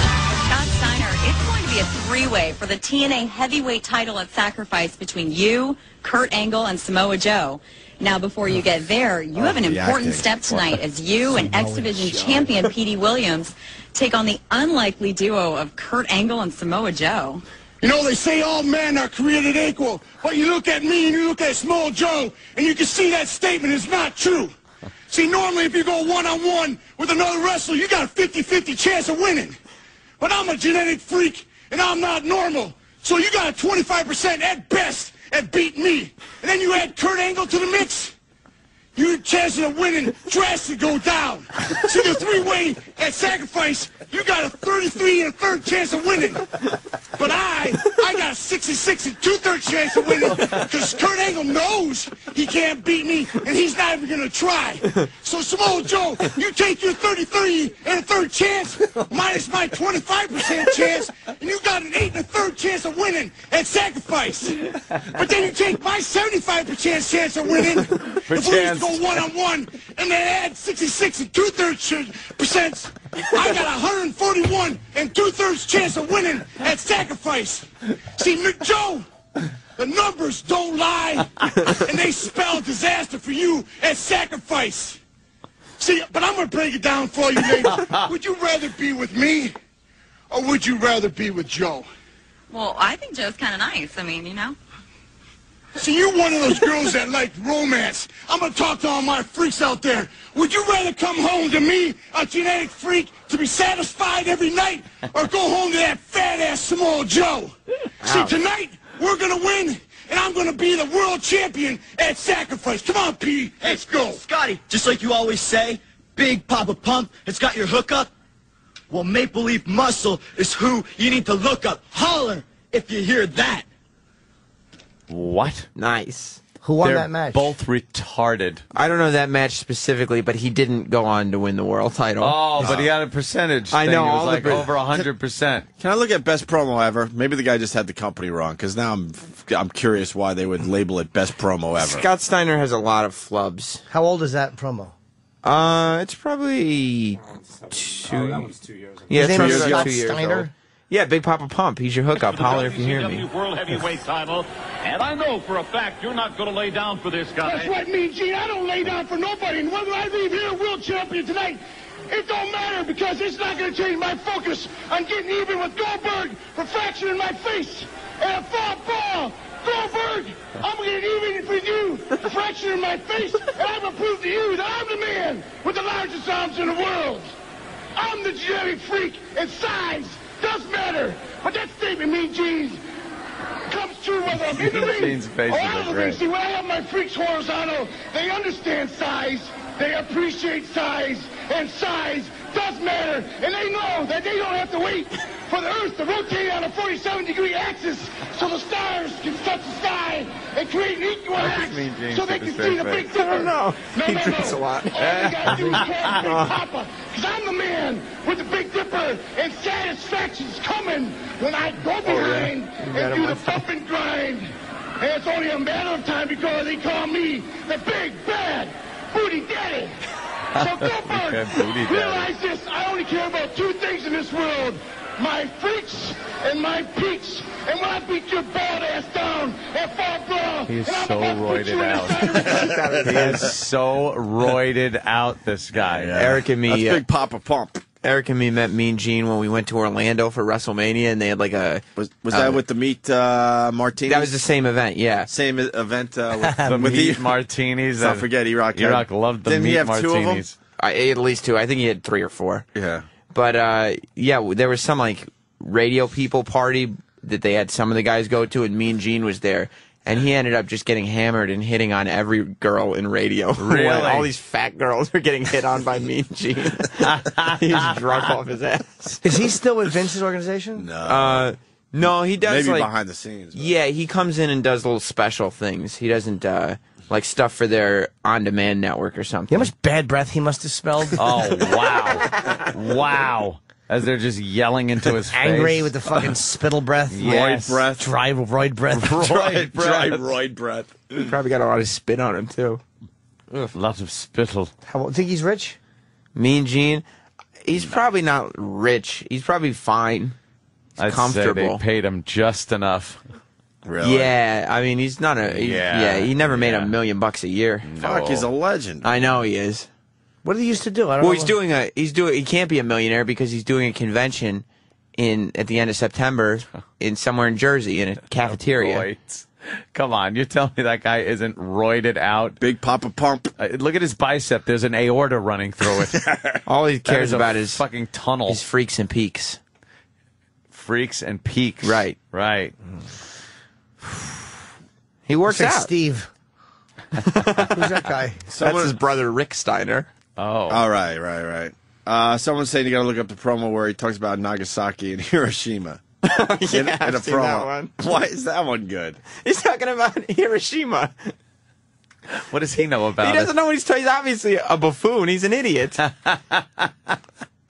Steiner, it's going to be a three-way for the TNA heavyweight title at Sacrifice between you, Kurt Angle, and Samoa Joe. Now, before you get there, you have an important acting. step tonight as you and X Division champion Petey Williams take on the unlikely duo of Kurt Angle and Samoa Joe. You know, they say all men are created equal, but you look at me and you look at Samoa Joe, and you can see that statement is not true. See, normally if you go one-on-one with another wrestler, you got a 50-50 chance of winning. But I'm a genetic freak, and I'm not normal. So you got a 25% at best at beating me. And then you add Kurt Angle to the mix, your chances of winning drastically go down. See, the three-way at sacrifice, you got a 33 and a third chance of winning. But I, I got a 66 and two-thirds chance of winning because Kurt Angle knows he can't beat me, and he's not even going to try. So, Samoa Joe, you take your 33 and a third chance minus my 25% chance, and you got an 8 and a third chance of winning at sacrifice. But then you take my 75% chance of winning if chance. Go one-on-one, and they add 66 and two-thirds percent. I got 141 and two-thirds chance of winning at sacrifice. See, Nick Joe, the numbers don't lie, and they spell disaster for you at sacrifice. See, but I'm gonna break it down for you, lady. would you rather be with me, or would you rather be with Joe? Well, I think Joe's kind of nice. I mean, you know. See, you're one of those girls that like romance. I'm gonna talk to all my freaks out there. Would you rather come home to me, a genetic freak, to be satisfied every night, or go home to that fat ass Samoa Joe? See, tonight we're gonna win, and I'm gonna be the world champion at Sacrifice. Come on, P. Let's go. Scotty, just like you always say, Big Papa Pump has got your hookup. Well, Maple Leaf Muscle is who you need to look up. Holler if you hear that. What? Nice. Who won They're that match? both retarded. I don't know that match specifically, but he didn't go on to win the world title. Oh, but he had a percentage. I thing. know, It was all the like per- over hundred percent. Can I look at best promo ever? Maybe the guy just had the company wrong because now I'm I'm curious why they would label it best promo ever. Scott Steiner has a lot of flubs. How old is that promo? Uh, it's probably two. Oh, that was two years ago. Yeah, His name two is years ago. Scott Two years Steiner? Old. Yeah, Big Papa Pump. He's your hookup. Holler if you hear me. World Heavyweight title, and I know for a fact you're not going to lay down for this guy. That's right, Mean Gene. I don't lay down for nobody. And whether I leave here world champion tonight, it don't matter because it's not going to change my focus on getting even with Goldberg for fracturing my face. And if I ball, Goldberg, I'm going to get even with you for fracturing my face. And I'm going to prove to you that I'm the man with the largest arms in the world. I'm the genetic freak, in size does matter. But that statement, Mean Gene comes true whether I'm in the ring or out of the ring. See, when I have my freaks horizontal, they understand size, they appreciate size, and size does matter. And they know that they don't have to wait for the Earth to rotate on a 47 degree axis so the stars can touch the sky and create an equal axis so they can a see the straight big face. dipper. know. No, He no, drinks no. a lot. All you gotta do is call Big Papa, because I'm the man with the Big Dipper, and satisfaction's coming when I go behind and do the bump and grind. And it's only a matter of time because they call me the Big Bad Booty Daddy. So Goldberg, Bad Booty realize this, I only care about two things in this world. My freaks and my peaks. And when I beat your bald ass down at Fall Brawl, He is and so about to put you roided out. he is so roided out. This guy. Eric and me. That's uh, Big Papa Pump. Eric and me met Mean Gene when we went to Orlando for WrestleMania, and they had like a. Was was Uh, that with the meat uh, martini? That was the same event, yeah. same e- event uh, with, The with meat E- martinis. Don't that- forget, E-Rock. had- E-Rock loved the Didn't meat he have two of them? martinis. I ate at least two. I think he had three or four. Yeah. But uh, yeah, there was some like radio people party that they had some of the guys go to, and Mean Gene was there. And he ended up just getting hammered and hitting on every girl in radio. Really? All these fat girls were getting hit on by Mean Gene. He's drunk off his ass. Is he still with Vince's organization? No. Uh, No, he does Maybe like behind the scenes. Yeah, he comes in and does little special things. He doesn't uh like stuff for their on-demand network or something. You know how much bad breath he must have smelled? Oh wow, wow! As they're just yelling into his face, Angry with the fucking spittle breath. Yes. Roid breath. Dry roid breath. Dry, dry breath. roid breath. He probably got a lot of spit on him too. Ugh. Lots of spittle. How, think he's rich? Mean Gene, he's probably not rich. He's probably fine. He's I'd say they paid him just enough. Really? Yeah, I mean he's not a he's- Yeah, yeah, He never made yeah. a million bucks a year. Fuck, he's a legend. I know he is. What did he used to do? I don't Well, know. he's doing a he's doing he can't be a millionaire because he's doing a convention in at the end of September in somewhere in Jersey in a cafeteria. Right. Come on, you're telling me that guy isn't roided out? Big Papa Pump. Uh, look at his bicep. There's an aorta running through it. All he cares is about is fucking tunnel. his freaks and peaks. freaks and peaks. Right. Right. He works Looks like out. Steve. Who's that guy? That's his brother Rick Steiner. Oh. All right, right, right. Uh, someone's saying you got to look up the promo where he talks about Nagasaki and Hiroshima. yeah, in, in I've a seen promo. that one. Why is that one good? He's talking about Hiroshima. What does he know about He doesn't know what he's talking. He's obviously a buffoon. He's an idiot.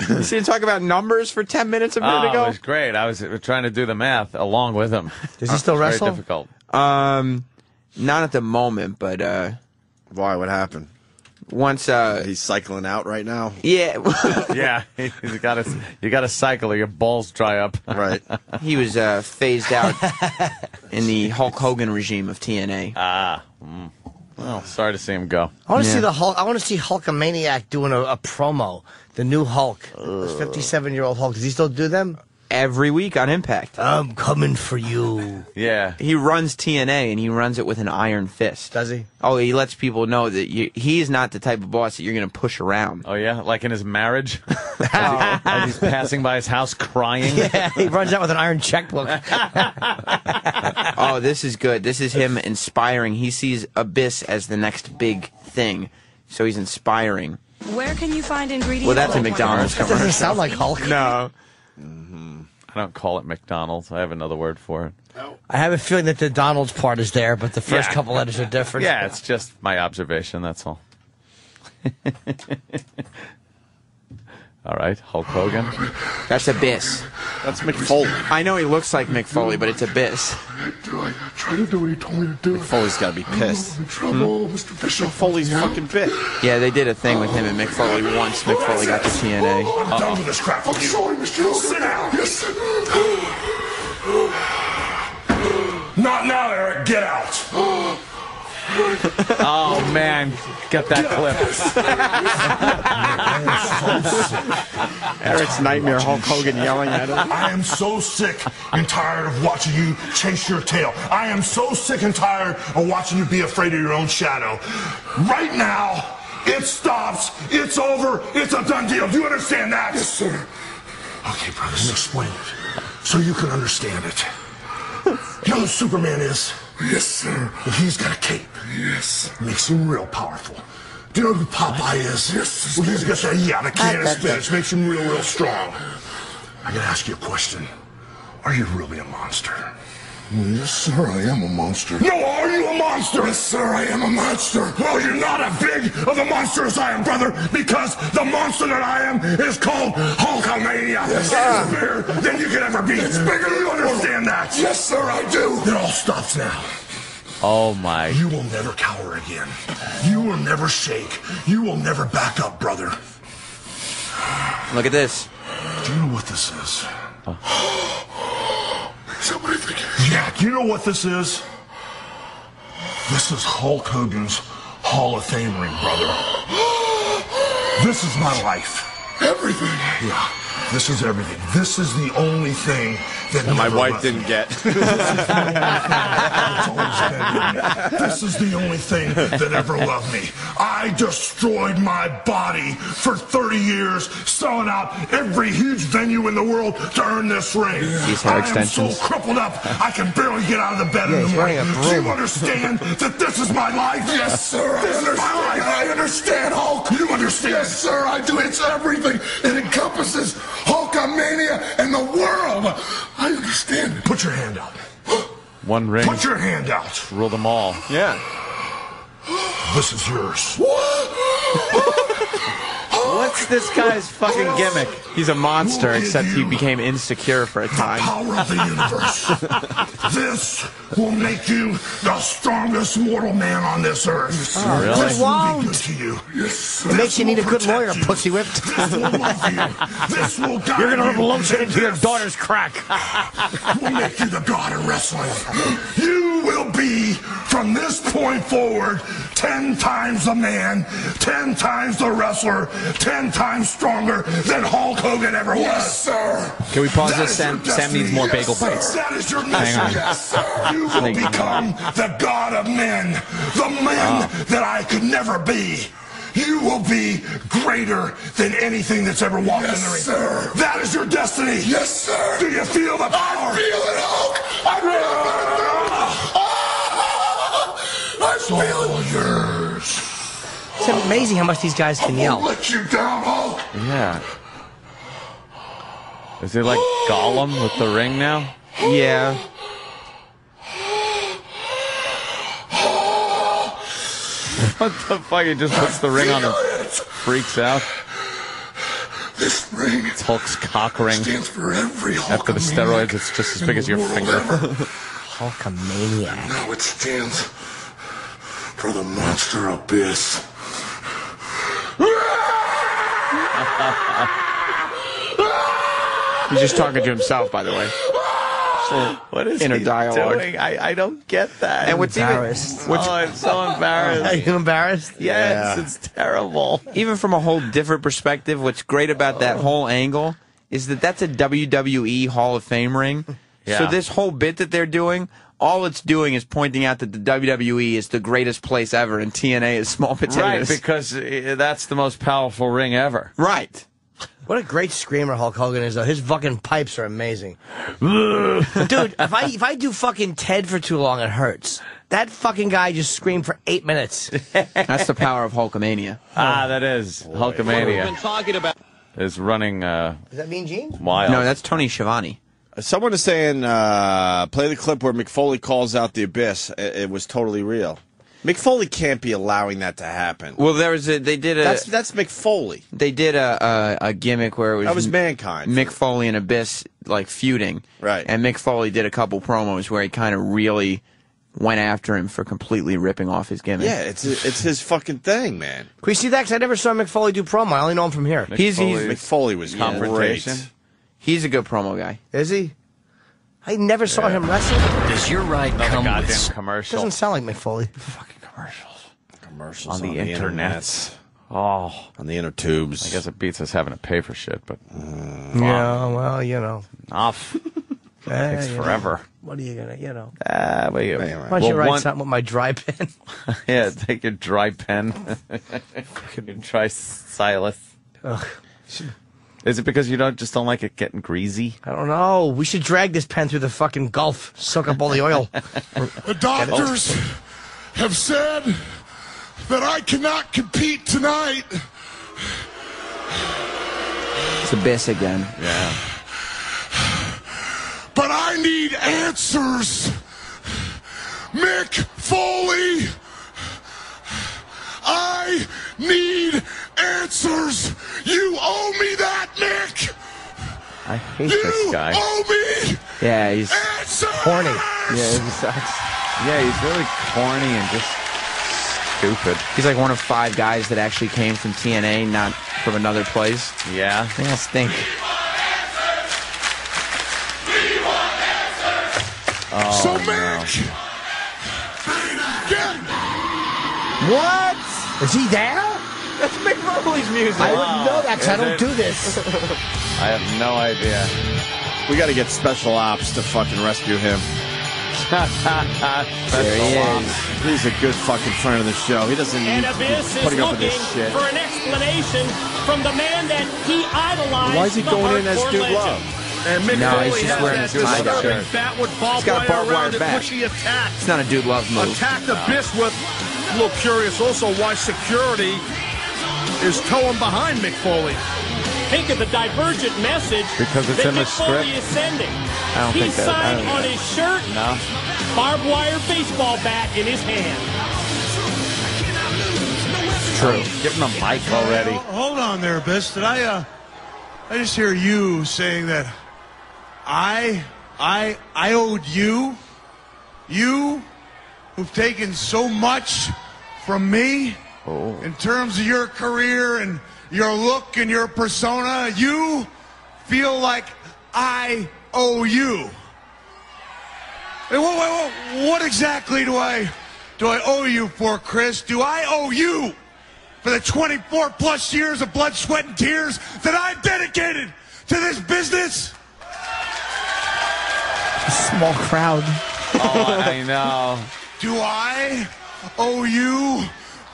you see him talk about numbers for ten minutes a minute Oh, it ago. was great. I was uh, trying to do the math along with him. Does he still Very wrestle? difficult. Um, not at the moment, but uh, Why? What happened? once uh, He's cycling out right now. yeah, yeah, you got to you got to cycle or your balls dry up. Right. he was uh, phased out in the Hulk Hogan regime of TNA. Ah. mm. Well, sorry to see him go. I want to Yeah. see the Hulk. I want to see Hulkamaniac doing a, a promo. The new Hulk, this fifty-seven-year-old Hulk. Does he still do them? Every week on Impact, I'm coming for you. Yeah. he runs TNA and he runs it with an iron fist. Does he? Oh, he lets people know that you, he is not the type of boss that you're going to push around. Oh yeah, like in his marriage, as, he- as he's passing by his house crying. Yeah, he runs out with an iron checkbook. oh, this is good. This is him inspiring. He sees Abyss as the next big thing, so he's inspiring. Where can you find ingredients? Well, that's a for- McDonald's That doesn't sound like Hulk. No. Mm-hmm. I don't call it McDonald's. I have another word for it. Oh. I have a feeling that the Donald's part is there, but the first Yeah. couple letters are different. Yeah, it's just my observation. That's all. all right, Hulk Hogan. That's Abyss. That's Mick Foley. I know he looks like Mick Foley, but it's Abyss. I try to do what he told me to do. Foley's got to be pissed. I'm in trouble, hmm? Mr. Bischoff. Foley's fucking bit. Yeah, they did a thing with him and Mick Foley once Mick Foley got the TNA. Oh, I'm done with this crap. I'm sorry, Mr. Hogan. Sit down. Yes. Not now, Eric. Get out. Oh man, get that clip. Eric's nightmare, Hulk Hogan yelling at him. I am so sick and tired of watching you chase your tail. I am so sick and tired of watching you be afraid of your own shadow. Right now, it stops. It's over. It's a done deal. Do you understand that? Yes, sir. Okay, brother, let me explain it so you can understand it. You know who Superman is? Yes, sir. He's got a cape. Yes. Makes him real powerful. Do you know who Popeye is? Yes. Well, he's got that, yeah, the can of spinach. Makes him real, real strong. I gotta ask you a question. Are you really a monster? Yes, sir, I am a monster. No, are you a monster? Yes, sir, I am a monster. Well, you're not as big of a monster as I am, brother, because the monster that I am is called Hulkamania. Yes, it's bigger than you could ever be. It's bigger than you understand that. Yes, sir, I do. It all stops now. Oh my. You will never cower again. You will never shake. You will never back up, brother. Look at this. Do you know what this is? Is that what I think? Yeah, do you know what this is? This is Hulk Hogan's Hall of Fame ring, brother. This is my life. Everything. Yeah, this is everything. This is the only thing that my wife didn't me. get. It's always been with me. This is the only thing that ever loved me. I destroyed my body for 30 years, selling out every huge venue in the world to earn this ring. These hair I extensions. am so crippled up, I can barely get out of the bed Yeah, in the morning. Do you understand that this is my life? Yes, sir. This is my life. I understand, Hulk. You understand? Yes, sir. I do. It's everything. It encompasses Hulkamania and the world. Your hand out. One ring. Put your hand out. Rule them all. Yeah. This is yours. What's this guy's fucking gimmick? He's a monster, except he became insecure for a time. Power of the universe. this will make you the strongest mortal man on this earth. Oh, really? This will Won't. be good to you. Yes. It makes you need a good lawyer, This will pussy whipped. protect you. This will love you. This will guide You're gonna rub you. lotion into your daughter's crack. we'll make you the god of wrestling. You will be, from this point forward, ten times the man, ten times the wrestler, ten times stronger than Hulk Hogan ever was. Yes, sir. Can we pause That this? Sam, Sam needs more Yes, bagel sir. bites. That is your Hang mission. on. Yes, sir. You will become the god of men, the man ah. that I could never be. You will be greater than anything that's ever walked in the ring. Sir. That is your destiny. Yes, sir. Do you feel the power? I feel it, Hulk. I feel it. Ah. I feel it. yours. It's amazing how much these guys can I'll yell. let you down, Hulk. Yeah. Is he like Gollum with the ring now? Yeah. What the fuck? He just puts the ring on and freaks out. This ring It's Hulk's cock ring. stands for every Hulk. After the steroids, it's just as big as your finger. Hulkamaniac. Now it stands for the monster abyss. He's just talking to himself, by the way. What is Inner he dialogue. doing? I, I don't get that. And what's even Embarrassed. what's, oh, I'm so embarrassed. Are you embarrassed? yes, it's terrible. even from a whole different perspective, what's great about that oh. whole angle is that that's a WWE Hall of Fame ring. Yeah. So this whole bit that they're doing, all it's doing is pointing out that the WWE is the greatest place ever, and TNA is small potatoes. Right, potatoes. because uh, that's the most powerful ring ever. Right. What a great screamer Hulk Hogan is, though. His fucking pipes are amazing. Dude, if I if I do fucking Ted for too long, it hurts. That fucking guy just screamed for eight minutes. That's the power of Hulkamania. Ah, that is Hulkamania. What have been talking about. Is running uh, Does that mean Gene? wild. No, that's Tony Schiavone. Someone is saying, uh, play the clip where Mick Foley calls out the abyss. It, it was totally real. Mick Foley can't be allowing that to happen. Well, there was a they did a That's that's Mick Foley. they did a, a a gimmick where it was That was mankind. Mick Foley and Abyss like feuding. Right. And Mick Foley did a couple promos where he kind of really went after him for completely ripping off his gimmick. Yeah, it's it's his fucking thing, man. Can we see that? 'Cause I never saw Mick Foley do promo. I only know him from here. He's he's Mick Foley was confrontation. great. He's a good promo guy. Is he? I never saw him wrestle. Does your ride Another come goddamn with commercial Doesn't sound like Mick Foley. Fucking commercials Commercials on the, internet. Oh, on the inner tubes. I guess it beats us having to pay for shit, but Yeah, well, you know. off Eh, takes you know. forever. What are you gonna, you know? Ah, but you, Why don't well, you write one- something with my dry pen? yeah, take your dry pen. your dry Silas. Ugh. Is it because you don't just don't like it getting greasy? I don't know. We should drag this pen through the fucking Gulf, soak up all the oil. The doctors have said that I cannot compete tonight. It's Abyss again. Yeah. But I need answers. Mick Foley. I need answers. You owe me that, Nick. I hate You this guy. owe me Yeah, he's answers. Horny. yeah, he sucks. Yeah, he's really corny and just stupid. He's like one of five guys that actually came from TNA, not from another place. Yeah. They all stink. Oh, So, no. Mick. Get What? Is he there? That's Mick Foley's music. I wouldn't know that 'cause I don't it? do this. I have no idea. We got to get special ops to fucking rescue him. There he is. He's a good fucking friend of the show. He doesn't And need to be putting up with this shit. for an explanation from the man that he idolized. Why is he going in as hardcore Dude legend. Love? And Mick No, Foley he's just wearing that a Dude Love shirt. bat with barbed He's got a wire barbed wire around it, bat. which he attacked. It's not a dude love move. Attacked Abyss with. A little curious also why security is towing behind Mick Foley. taken the divergent message Because it's that in the Mick Foley is sending. I don't he think that- I signed don't on think his shirt, No. barbed wire baseball bat in his hand. True. Give him a mic already. Hold on there, Abyss. Did I, uh, I just hear you saying that I, I, I owed you, you who've taken so much from me oh. in terms of your career and your look and your persona, you feel like I owe you. Hey, what, what, what, what exactly do I, do I owe you for, Chris? Do I owe you? for the 24 plus years of blood, sweat, and tears that I've dedicated to this business. A Small crowd. Oh, I know. Do I owe you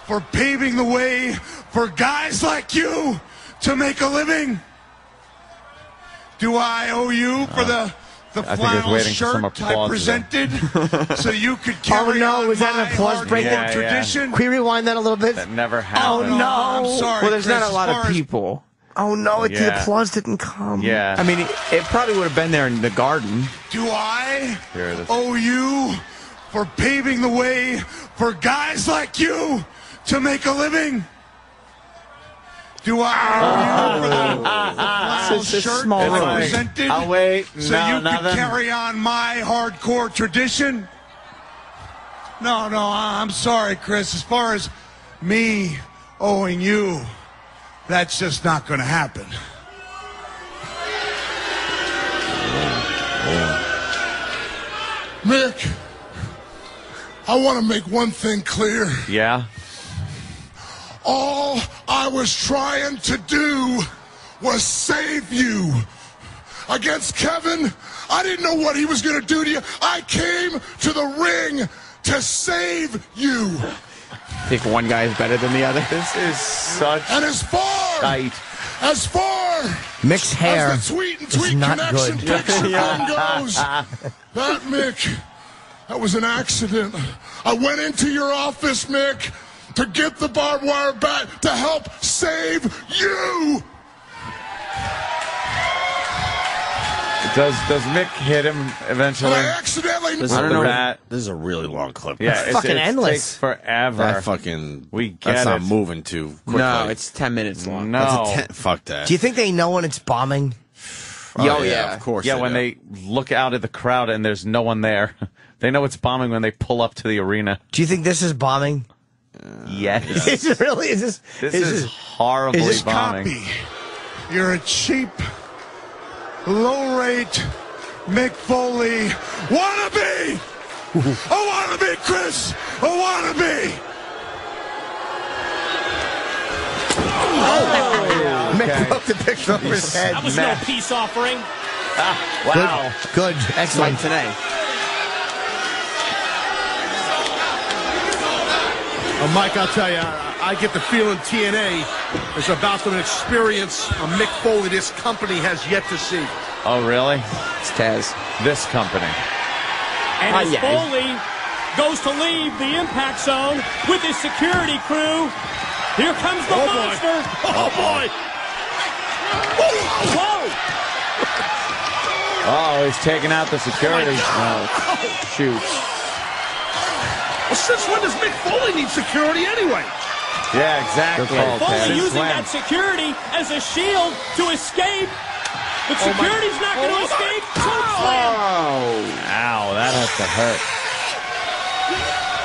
for paving the way for guys like you to make a living? Do I owe you for the uh, the I flannel waiting for some shirt I presented so you could carry Oh carry no, on was that my an applause break? hardcore Yeah, yeah. tradition? Can we rewind that a little bit? That never happened. Oh happened. no! I'm sorry. Well, there's Chris, not a lot of people. Oh no! It, The applause didn't come. Yeah. I mean, it, it probably would have been there in the garden. Do I Here owe you for paving the way for guys like you to make a living? Do I owe you for the, the flannel shirt small that. I presented I'll wait. so No, you could nothing. carry on my hardcore tradition? No, no, I- I'm sorry, Chris. As far as me owing you, that's just not going to happen. Mick, I want to make one thing clear. Yeah. All I was trying to do was save you. Against Kevin, I didn't know what he was going to do to you. I came to the ring to save you. I Think one guy is better than the other. This is such And as far tight. as far Mick's hair as the tweet and tweet not connection good. picture thing goes, that Mick, that was an accident. I went into your office, Mick, to get the barbed wire bat to help save you. Does does Mick hit him eventually? I accidentally. This, I is don't a, know. That- this is a really long clip. Yeah, That's it's, fucking it endless. takes forever. That fucking. We That's get not moving too quickly. No, it's 10 minutes long. no. That's a ten, fuck that. Do you think they know when it's bombing? Oh, yeah. of course. yeah, they when do. they look out at the crowd and there's no one there, they know it's bombing when they pull up to the arena. Do you think this is bombing? Uh, yes. Is it really? Is this? This is is this- horribly is this bombing. Copy. You're a cheap, low rate Mick Foley wannabe. A wannabe, Chris. A wannabe. Oh, oh, Mick broke the picture over his head. That was no peace offering. Ah, wow. Good. Like Excellent. today. Uh, Mike, I'll tell you, I, I get the feeling TNA is about to experience a Mick Foley this company has yet to see. Oh, really? It's Taz. This company. And as yeah. Foley goes to leave the impact zone with his security crew, here comes the Oh, boy. monster. Oh, boy. Whoa! Oh, he's taking out the security. Oh, shoot. Well, since when does Mick Foley need security anyway? Yeah, exactly. Good call, Foley Taz. using when? that security as a shield to escape. But Oh, my- security's not going to Oh, escape. Choke slam. Oh. Ow, that has to hurt.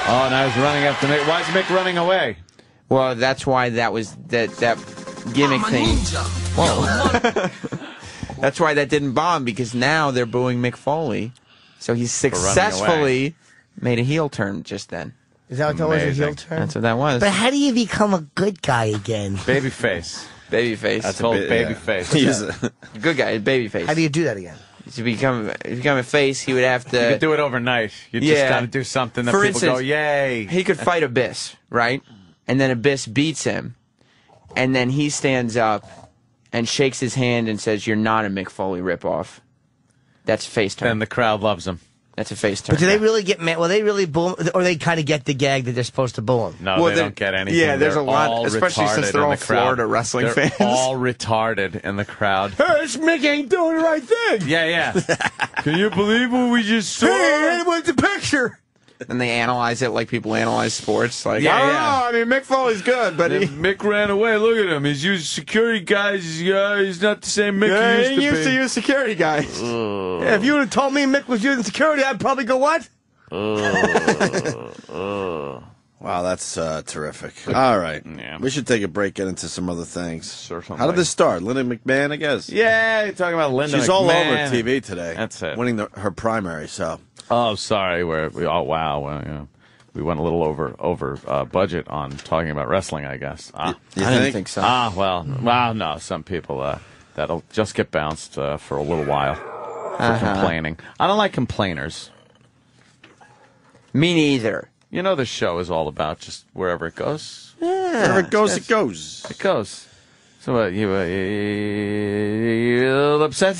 Oh, now he's running after Mick. Why is Mick running away? Well, that's why that was that that gimmick thing. Whoa. that's why that didn't bomb because now they're booing Mick Foley. So he's running away. successfully made a heel turn just then. Is that what that was? A heel Amazing. turn? That's what that was. But how do you become a good guy again? Babyface. Babyface. That's called bit- yeah. babyface. He's a- Good guy, babyface. How do you do that again? to become to become a face, he would have to. You could do it overnight. You just Yeah. got to do something that For people go, instance, yay. He could fight Abyss, right? And then Abyss beats him, and then he stands up and shakes his hand and says, "You're not a Mick Foley ripoff." That's face turn. Then the crowd loves him. That's a face turn. But do they really get mad? Well, they really boo or they kind of get the gag that they're supposed to boo him. No, Well, they they- don't get anything. yeah, there's They're a lot- especially since they're all the crowd. Florida wrestling They're fans. all retarded in the crowd. Hey, this Mick ain't doing the right thing. Yeah, yeah. Can you believe what we just saw? Hey, what's the picture? And they analyze it like people analyze sports. Like, Yeah, I don't yeah. know. I mean, Mick Foley's good, but he, Mick ran away. Look at him. He's using security guys. He's, uh, he's not the same Mick Yeah, he he used to used be. to use security guys. Yeah, if you would have told me Mick was using security, I'd probably go, what? Wow, that's uh, terrific. All right. Yeah. We should take a break, get into some other things. Certainly. How did this start? Linda McMahon, I guess. Yeah, you're talking about Linda She's all over TV today. That's it. Winning the, her primary, so. Oh, sorry. We're, we oh wow. Well, you know, we went a little over over uh, budget on talking about wrestling. I guess. Ah, You I didn't think? think so. ah well, well, no. Some people uh, that'll just get bounced uh, for a little while for Uh-huh. complaining. I don't like complainers. Me neither. You know, the show is all about just wherever it goes. Wherever it goes, it goes. It goes. So, uh, you, uh, you, you a little upset?